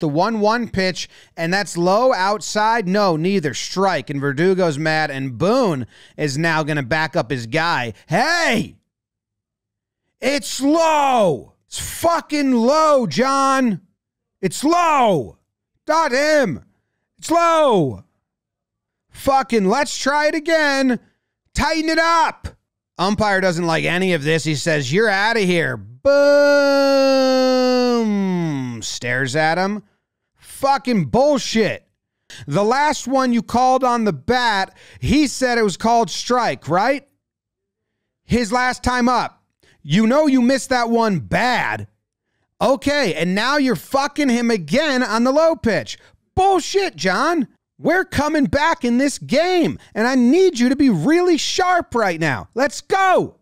the 1 1 pitch, and that's low outside? No, neither. Strike. And Verdugo's mad, and Boone is now going to back up his guy. Hey! It's low! It's fucking low, John! It's low! Dot him! It's low! Fucking let's try it again. Tighten it up. Umpire doesn't like any of this. He says, You're out of here. Boom. Stares at him. Fucking bullshit. The last one you called on the bat, he said it was called strike, right? His last time up. You know you missed that one bad. Okay, and now you're fucking him again on the low pitch. Bullshit, John. We're coming back in this game, and I need you to be really sharp right now. Let's go.